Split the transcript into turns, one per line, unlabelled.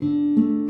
Música